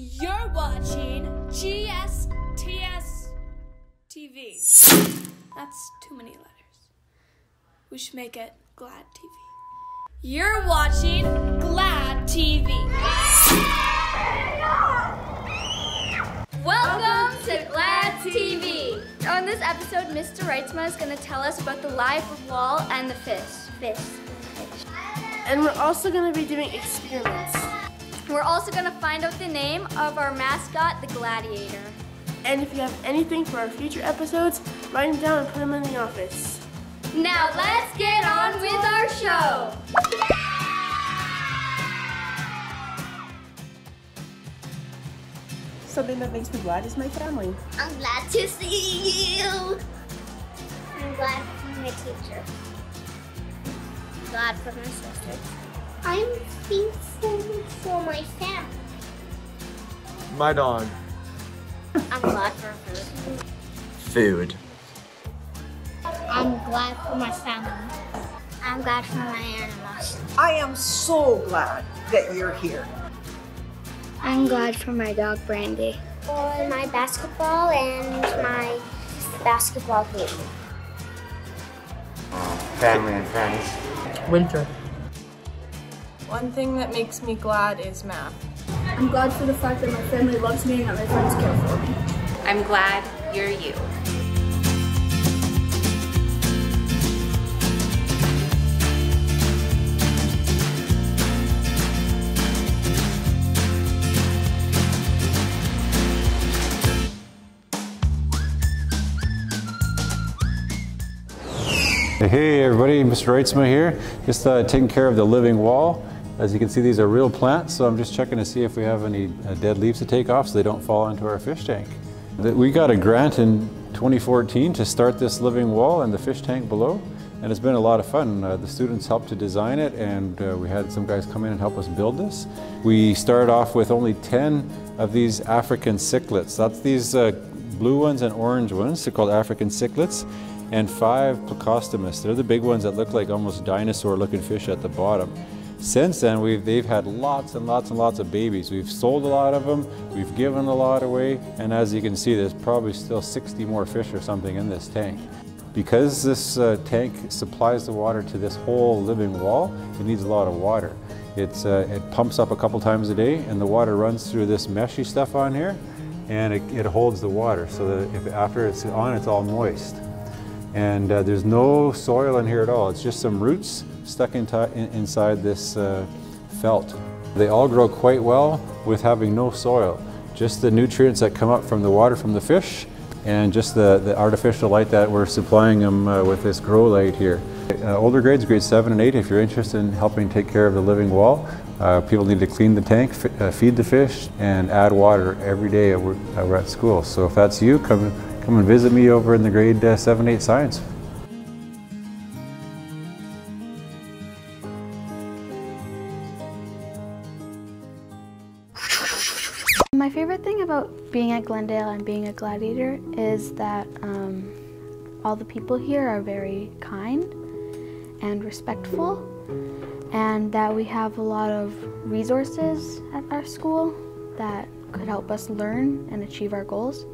You're watching GSTS TV. That's too many letters. We should make it Glad TV. You're watching Glad TV. Welcome to Glad TV. On this episode, Mr. Reitzma is going to tell us about the live wall and the fish. Fish. And we're also going to be doing experiments. We're also going to find out the name of our mascot, the Gladiator. And if you have anything for our future episodes, write them down and put them in the office. Now let's get on with our show. Something that makes me glad is my family. I'm glad to see you. I'm glad for my teacher. Glad for my sister. I'm thankful for my family. My dog. I'm glad for food. Food. I'm glad for my family. I'm glad for my animals. I am so glad that you're here. I'm glad for my dog Brandy. For my basketball and my basketball team. Family and friends. Winter. One thing that makes me glad is math. I'm glad for the fact that my family loves me and that my friends care for me. I'm glad you're you. Hey everybody, Mr. Reitzma here. Just uh, taking care of the living wall. As you can see, these are real plants, so I'm just checking to see if we have any uh, dead leaves to take off so they don't fall into our fish tank. We got a grant in 2014 to start this living wall and the fish tank below, and it's been a lot of fun. Uh, the students helped to design it, and uh, we had some guys come in and help us build this. We started off with only 10 of these African cichlids. That's these uh, blue ones and orange ones. They're called African cichlids and five plecostomus. They're the big ones that look like almost dinosaur-looking fish at the bottom. Since then, we've, they've had lots and lots and lots of babies. We've sold a lot of them, we've given a lot away, and as you can see, there's probably still 60 more fish or something in this tank. Because this uh, tank supplies the water to this whole living wall, it needs a lot of water. It's, uh, it pumps up a couple times a day, and the water runs through this meshy stuff on here, and it, it holds the water so that if after it's on, it's all moist. And uh, there's no soil in here at all. It's just some roots stuck in in inside this uh, felt. They all grow quite well with having no soil. Just the nutrients that come up from the water from the fish and just the, the artificial light that we're supplying them uh, with this grow light here. Uh, older grades, grades 7 and 8, if you're interested in helping take care of the living wall, uh, people need to clean the tank, uh, feed the fish, and add water every day we're, we're at school. So if that's you, come Come and visit me over in the grade uh, 7-8 science. My favorite thing about being at Glendale and being a gladiator is that um, all the people here are very kind and respectful and that we have a lot of resources at our school that could help us learn and achieve our goals.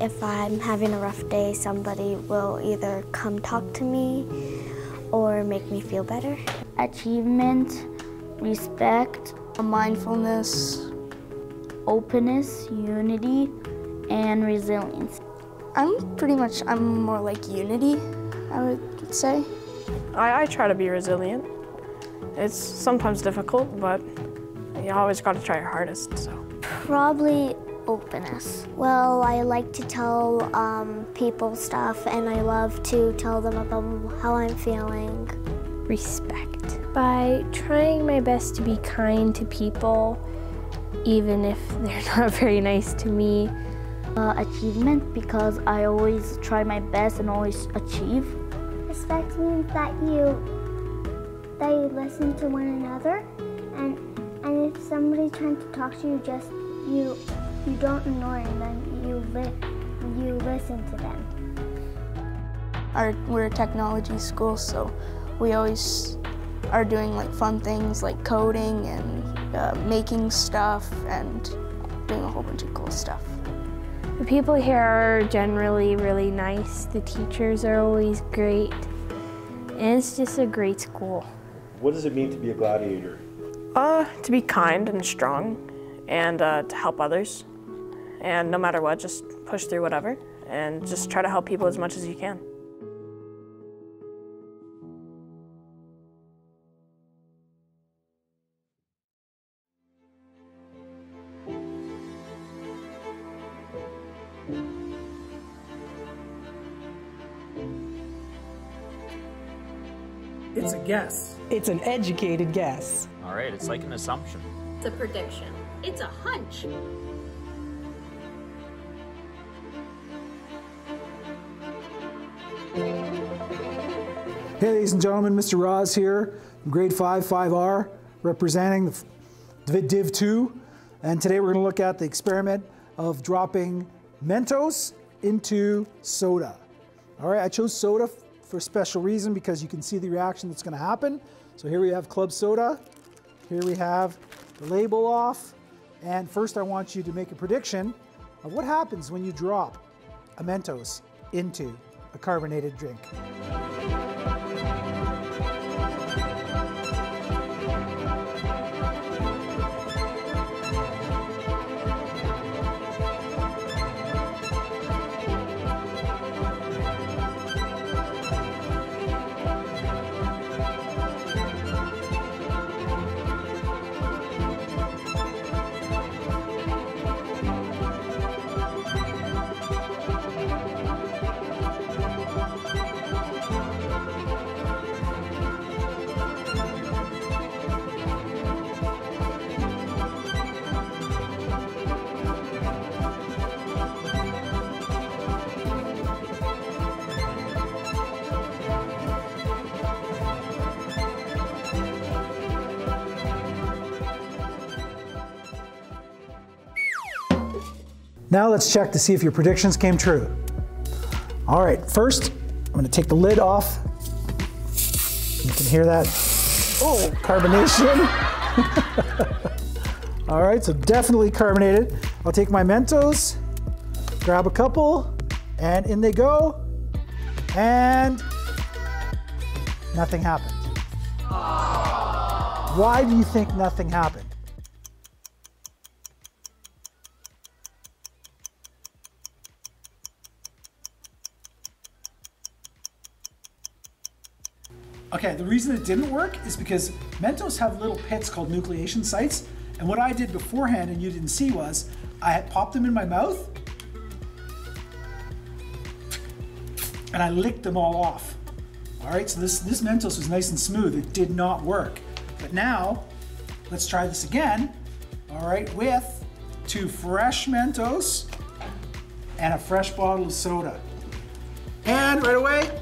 If I'm having a rough day, somebody will either come talk to me or make me feel better. Achievement, respect, mindfulness, openness, unity, and resilience. I'm pretty much, I'm more like unity, I would say. I, I try to be resilient. It's sometimes difficult, but you always got to try your hardest, so. Probably openness. Well, I like to tell um, people stuff and I love to tell them about how I'm feeling. Respect. By trying my best to be kind to people, even if they're not very nice to me. Uh, achievement, because I always try my best and always achieve. Respect means that you, that you listen to one another and, and if somebody's trying to talk to you, just you you don't ignore them, you, li you listen to them. Our, we're a technology school, so we always are doing like fun things like coding and uh, making stuff and doing a whole bunch of cool stuff. The people here are generally really nice. The teachers are always great. And it's just a great school. What does it mean to be a gladiator? Uh, to be kind and strong and uh, to help others. And no matter what, just push through whatever and just try to help people as much as you can. It's a guess. It's an educated guess. All right, it's like an assumption. It's a prediction. It's a hunch. Hey, ladies and gentlemen, Mr. Roz here, grade 5, 5R, representing the Div 2. And today we're going to look at the experiment of dropping Mentos into soda. All right, I chose soda for a special reason because you can see the reaction that's going to happen. So here we have club soda. Here we have the label off. And first I want you to make a prediction of what happens when you drop a Mentos into a carbonated drink. Now let's check to see if your predictions came true. All right, first, I'm gonna take the lid off. You can hear that. Oh, carbonation. All right, so definitely carbonated. I'll take my Mentos, grab a couple, and in they go. And nothing happened. Why do you think nothing happened? Okay, the reason it didn't work is because Mentos have little pits called nucleation sites. And what I did beforehand and you didn't see was I had popped them in my mouth and I licked them all off. All right, so this, this Mentos was nice and smooth. It did not work. But now, let's try this again. All right, with two fresh Mentos and a fresh bottle of soda. And right away,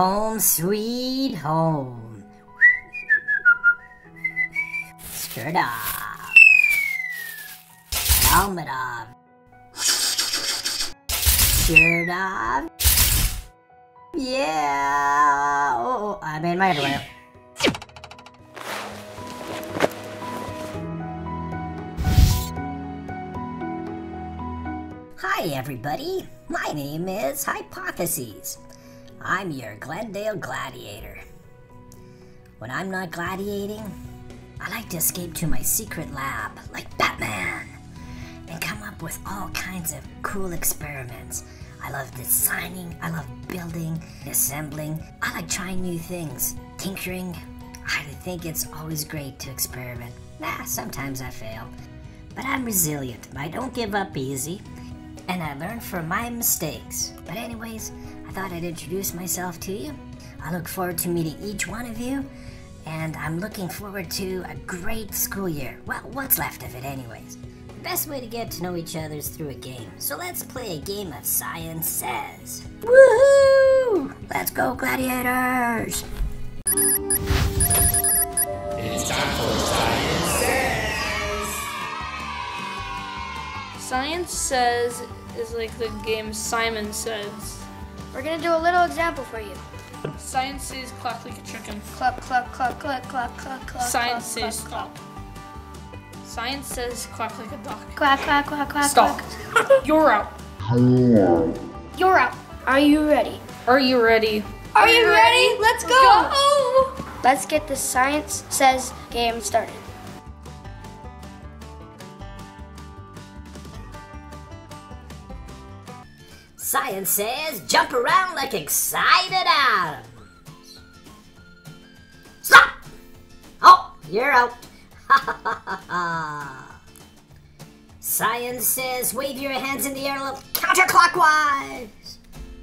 Home sweet home. Off. Shirt off. Yeah. Oh, oh, I made my underwear. Hi, everybody. My name is Hypotheses. I'm your Glendale gladiator. When I'm not gladiating, I like to escape to my secret lab, like Batman, and come up with all kinds of cool experiments. I love designing. I love building, assembling. I like trying new things, tinkering. I think it's always great to experiment. Nah, sometimes I fail. But I'm resilient. I don't give up easy. And I learn from my mistakes. But anyways, I thought I'd introduce myself to you. I look forward to meeting each one of you. And I'm looking forward to a great school year. Well, what's left of it anyways. The best way to get to know each other is through a game. So let's play a game of Science Says. Woohoo! Let's go, gladiators! It's time for Science Says. Science Says is like the game Simon Says. We're gonna do a little example for you. Science says clap like a chicken. Clap, clap, clap, clap, clap, clap, clap. Science says stop. Science says quack like a duck. Quack, quack, quack, quack, Stop. You're out. You're out. Are you ready? Are you ready? Are you ready? Let's go. Let's get the Science Says game started. Science says jump around like excited atoms. Stop! Oh, you're out. Science says wave your hands in the air little counterclockwise.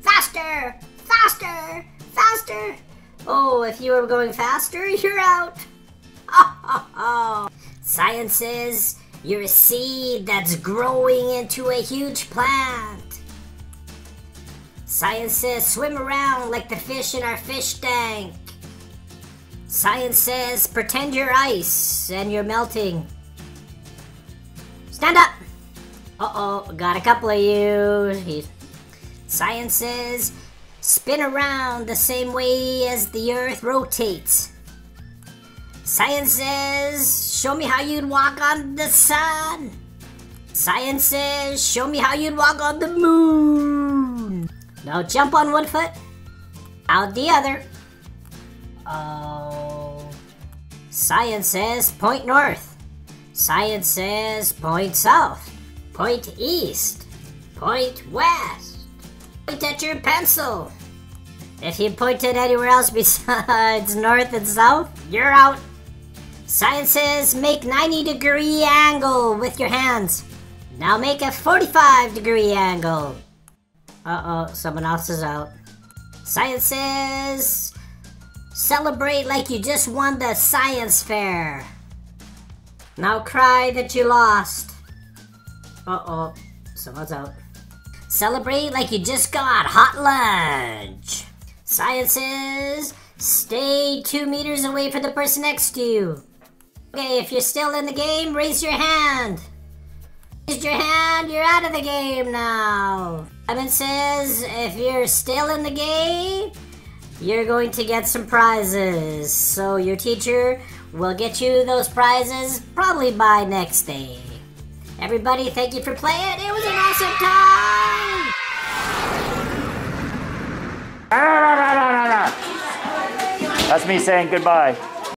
Faster! Faster! Faster! Oh, if you were going faster, you're out. Science says you're a seed that's growing into a huge plant. Science says swim around like the fish in our fish tank. Science says pretend you're ice and you're melting. Stand up! Uh oh, got a couple of you. Science says spin around the same way as the earth rotates. Science says show me how you'd walk on the sun. Science says show me how you'd walk on the moon. Now jump on one foot, out the other. Oh. Science says point north. Science says point south. Point east. Point west. Point at your pencil. If you point it anywhere else besides north and south, you're out. Science says make 90 degree angle with your hands. Now make a 45 degree angle. Uh oh, someone else is out. Science says celebrate like you just won the science fair. Now cry that you lost. Uh oh, someone's out. Celebrate like you just got hot lunch. Science says stay two meters away from the person next to you. Okay, if you're still in the game, raise your hand. Raise your hand, out of the game now. Simon says if you're still in the game, you're going to get some prizes. So your teacher will get you those prizes probably by next day. Everybody, thank you for playing. It was an awesome time. Ah, That's me saying goodbye.